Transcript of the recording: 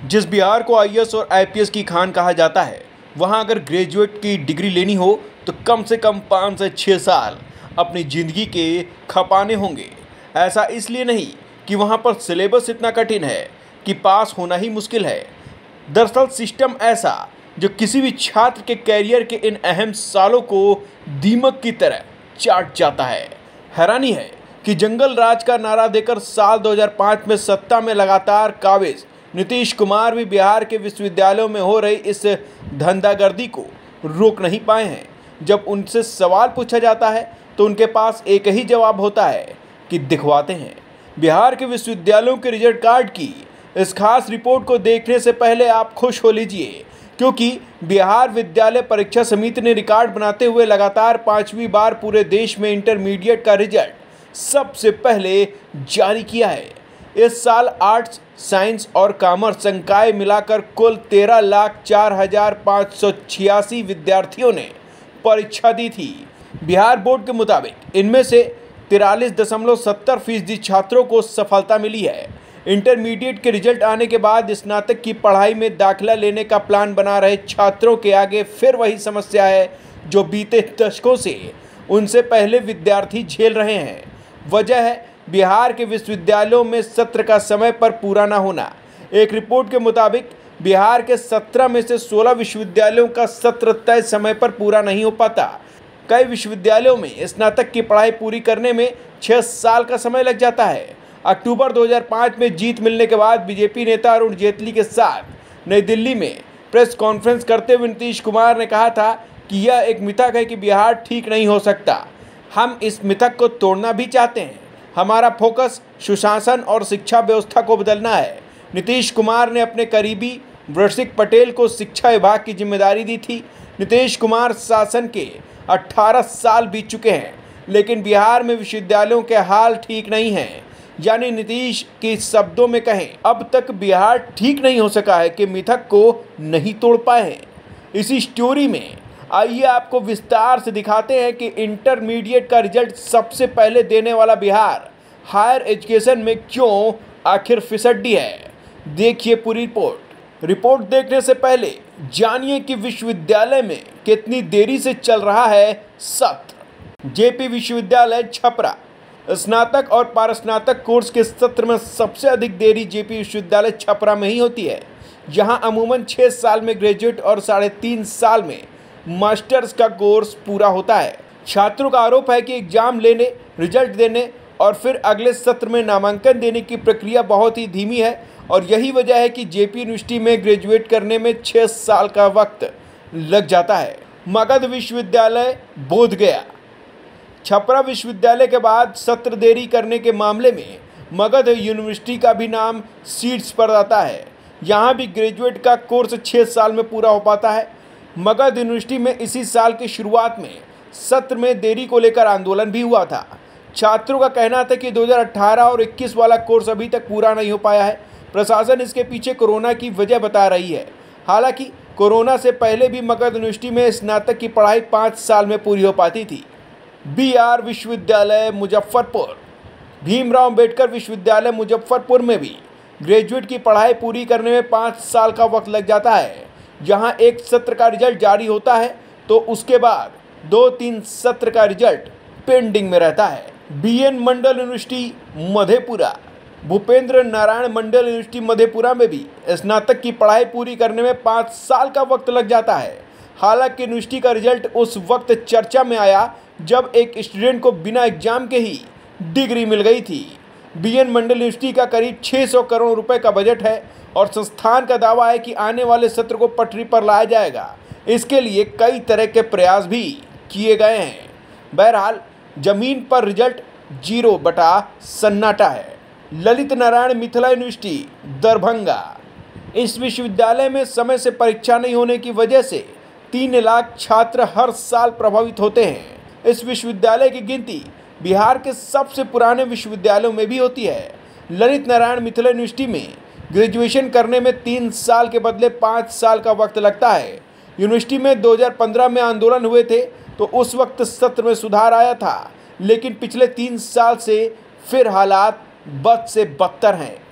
जिस बिहार को आईएएस और आईपीएस की खान कहा जाता है, वहाँ अगर ग्रेजुएट की डिग्री लेनी हो तो कम से कम पाँच से छः साल अपनी ज़िंदगी के खपाने होंगे। ऐसा इसलिए नहीं कि वहाँ पर सिलेबस इतना कठिन है कि पास होना ही मुश्किल है। दरअसल सिस्टम ऐसा जो किसी भी छात्र के कैरियर के इन अहम सालों को दीमक की तरह चाट जाता है। हैरानी है कि जंगल राज का नारा देकर साल 2005 में सत्ता में लगातार काबिज नीतीश कुमार भी बिहार के विश्वविद्यालयों में हो रही इस धंधागर्दी को रोक नहीं पाए हैं। जब उनसे सवाल पूछा जाता है तो उनके पास एक ही जवाब होता है कि दिखवाते हैं। बिहार के विश्वविद्यालयों के रिज़ल्ट कार्ड की इस खास रिपोर्ट को देखने से पहले आप खुश हो लीजिए, क्योंकि बिहार विद्यालय परीक्षा समिति ने रिकॉर्ड बनाते हुए लगातार पांचवी बार पूरे देश में इंटरमीडिएट का रिज़ल्ट सबसे पहले जारी किया है। इस साल आर्ट्स, साइंस और कॉमर्स संकाय मिलाकर कुल तेरह लाख चार हज़ार पाँच सौ छियासी विद्यार्थियों ने परीक्षा दी थी। बिहार बोर्ड के मुताबिक इनमें से तिरालीस दशमलव सत्तर फ़ीसदी छात्रों को सफलता मिली है। इंटरमीडिएट के रिज़ल्ट आने के बाद स्नातक की पढ़ाई में दाखिला लेने का प्लान बना रहे छात्रों के आगे फिर वही समस्या है जो बीते दशकों से उनसे पहले विद्यार्थी झेल रहे हैं। वजह है बिहार के विश्वविद्यालयों में सत्र का समय पर पूरा न होना। एक रिपोर्ट के मुताबिक, बिहार के सत्रह में से सोलह विश्वविद्यालयों का सत्र तय समय पर पूरा नहीं हो पाता। कई विश्वविद्यालयों में स्नातक की पढ़ाई पूरी करने में छः साल का समय लग जाता है। अक्टूबर 2005 में जीत मिलने के बाद बीजेपी नेता अरुण जेटली के साथ नई दिल्ली में प्रेस कॉन्फ्रेंस करते हुए नीतीश कुमार ने कहा था कि यह एक मिथक है कि बिहार ठीक नहीं हो सकता। हम इस मिथक को तोड़ना भी चाहते हैं। हमारा फोकस सुशासन और शिक्षा व्यवस्था को बदलना है। नीतीश कुमार ने अपने करीबी वृषिक पटेल को शिक्षा विभाग की ज़िम्मेदारी दी थी। नीतीश कुमार शासन के 18 साल बीत चुके हैं, लेकिन बिहार में विश्वविद्यालयों के हाल ठीक नहीं हैं। यानी नीतीश के शब्दों में कहें, अब तक बिहार ठीक नहीं हो सका है कि मिथक को नहीं तोड़ पाए हैं। इसी स्टोरी में आइए आपको विस्तार से दिखाते हैं कि इंटरमीडिएट का रिज़ल्ट सबसे पहले देने वाला बिहार हायर एजुकेशन में क्यों आखिर फिसड्डी है? देखिए पूरी रिपोर्ट। रिपोर्ट देखने से पहले जानिए कि विश्वविद्यालय में कितनी देरी से चल रहा है सत्र। जेपी विश्वविद्यालय छपरा। स्नातक और पारस्नातक कोर्स के सत्र में सबसे अधिक देरी जेपी विश्वविद्यालय छपरा में ही होती है, जहाँ अमूमन छः साल में ग्रेजुएट और साढ़े तीन साल में मास्टर्स का कोर्स पूरा होता है। छात्रों का आरोप है कि एग्ज़ाम लेने, रिज़ल्ट देने और फिर अगले सत्र में नामांकन देने की प्रक्रिया बहुत ही धीमी है और यही वजह है कि जेपी यूनिवर्सिटी में ग्रेजुएट करने में छः साल का वक्त लग जाता है। मगध विश्वविद्यालय बोध गया। छपरा विश्वविद्यालय के बाद सत्र देरी करने के मामले में मगध यूनिवर्सिटी का भी नाम सीट्स पर आता है। यहाँ भी ग्रेजुएट का कोर्स छः साल में पूरा हो पाता है। मगध यूनिवर्सिटी में इसी साल की शुरुआत में सत्र में देरी को लेकर आंदोलन भी हुआ था। छात्रों का कहना था कि 2018 और 21 वाला कोर्स अभी तक पूरा नहीं हो पाया है। प्रशासन इसके पीछे कोरोना की वजह बता रही है। हालाँकि, कोरोना से पहले भी मगध यूनिवर्सिटी में स्नातक की पढ़ाई पाँच साल में पूरी हो पाती थी। बी आर विश्वविद्यालय मुजफ्फरपुर। भीमराव अंबेडकर विश्वविद्यालय मुजफ्फरपुर में भी। ग्रेजुएट की पढ़ाई पूरी करने में पाँच साल का वक्त लग जाता है। जहाँ एक सत्र का रिज़ल्ट जारी होता है तो उसके बाद दो तीन सत्र का रिज़ल्ट पेंडिंग में रहता है। B N Mandal university Madhepura, Bhupendra Narayan Mandal university Madhepura में भी स्नातक की पढ़ाई पूरी करने में पाँच साल का वक्त लग जाता है। हालाँकि यूनिवर्सिटी का रिज़ल्ट उस वक्त चर्चा में आया जब एक स्टूडेंट को बिना एग्ज़ाम के ही डिग्री मिल गई थी। बी एन मंडल यूनिवर्सिटी का करीब 600 करोड़ रुपए का बजट है और संस्थान का दावा है कि आने वाले सत्र को पटरी पर लाया जाएगा। इसके लिए कई तरह के प्रयास भी किए गए हैं। बहरहाल, ज़मीन पर रिज़ल्ट ज़ीरो बटा सन्नाटा है। ललित नारायण मिथिला यूनिवर्सिटी, दरभंगा। इस विश्वविद्यालय में समय से परीक्षा नहीं होने की वजह से तीन लाख छात्र हर साल प्रभावित होते हैं। इस विश्वविद्यालय की गिनती बिहार के सबसे पुराने विश्वविद्यालयों में भी होती है। ललित नारायण मिथिला यूनिवर्सिटी में ग्रेजुएशन करने में तीन साल के बदले पाँच साल का वक्त लगता है। यूनिवर्सिटी में 2015 में आंदोलन हुए थे तो उस वक्त सत्र में सुधार आया था। लेकिन पिछले तीन साल से फिर हालात बद से बदतर हैं।